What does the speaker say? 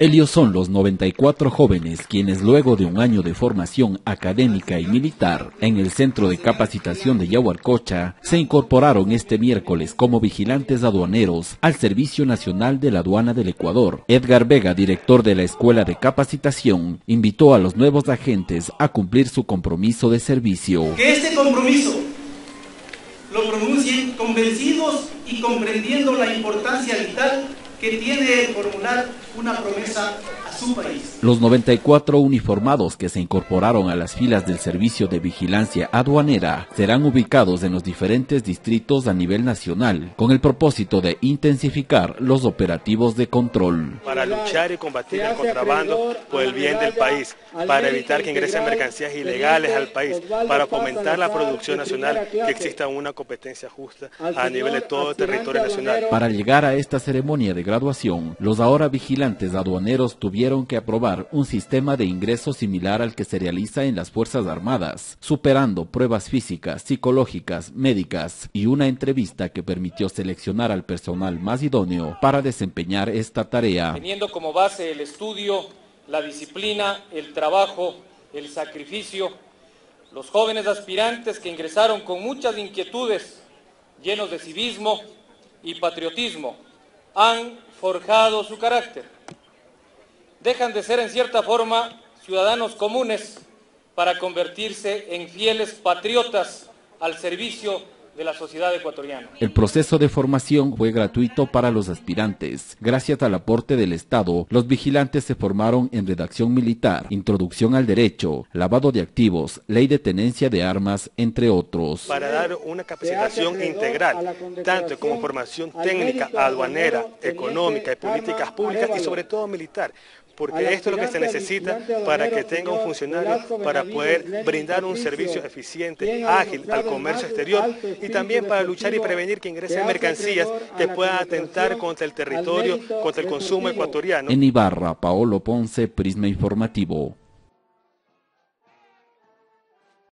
Ellos son los 94 jóvenes quienes luego de un año de formación académica y militar en el Centro de Capacitación de Yahuarcocha se incorporaron este miércoles como vigilantes aduaneros al Servicio Nacional de la Aduana del Ecuador. Edgar Vega, director de la Escuela de Capacitación, invitó a los nuevos agentes a cumplir su compromiso de servicio. Que este compromiso lo pronuncien convencidos y comprendiendo la importancia vital que tiene formular una promesa a su país. Los 94 uniformados que se incorporaron a las filas del Servicio de Vigilancia Aduanera serán ubicados en los diferentes distritos a nivel nacional con el propósito de intensificar los operativos de control. Para luchar y combatir el contrabando por el bien del país, para evitar que ingresen mercancías ilegales al país, para fomentar la producción nacional, que exista una competencia justa a nivel de todo el territorio nacional. Para llegar a esta ceremonia de los ahora vigilantes aduaneros tuvieron que aprobar un sistema de ingreso similar al que se realiza en las Fuerzas Armadas, superando pruebas físicas, psicológicas, médicas y una entrevista que permitió seleccionar al personal más idóneo para desempeñar esta tarea. Teniendo como base el estudio, la disciplina, el trabajo, el sacrificio, los jóvenes aspirantes que ingresaron con muchas inquietudes, llenos de civismo y patriotismo, han forjado su carácter. Dejan de ser en cierta forma ciudadanos comunes para convertirse en fieles patriotas al servicio de la sociedad ecuatoriana. El proceso de formación fue gratuito para los aspirantes. Gracias al aporte del Estado, los vigilantes se formaron en redacción militar, introducción al derecho, lavado de activos, ley de tenencia de armas, entre otros. Para dar una capacitación integral, tanto como formación técnica, aduanera, económica y políticas públicas y sobre todo militar porque esto es lo que se necesita para que tenga un funcionario para poder brindar un servicio eficiente, ágil al comercio exterior y también para luchar y prevenir que ingresen mercancías que puedan atentar contra el territorio, contra el consumo ecuatoriano. En Ibarra, Paolo Ponce, Prisma Informativo.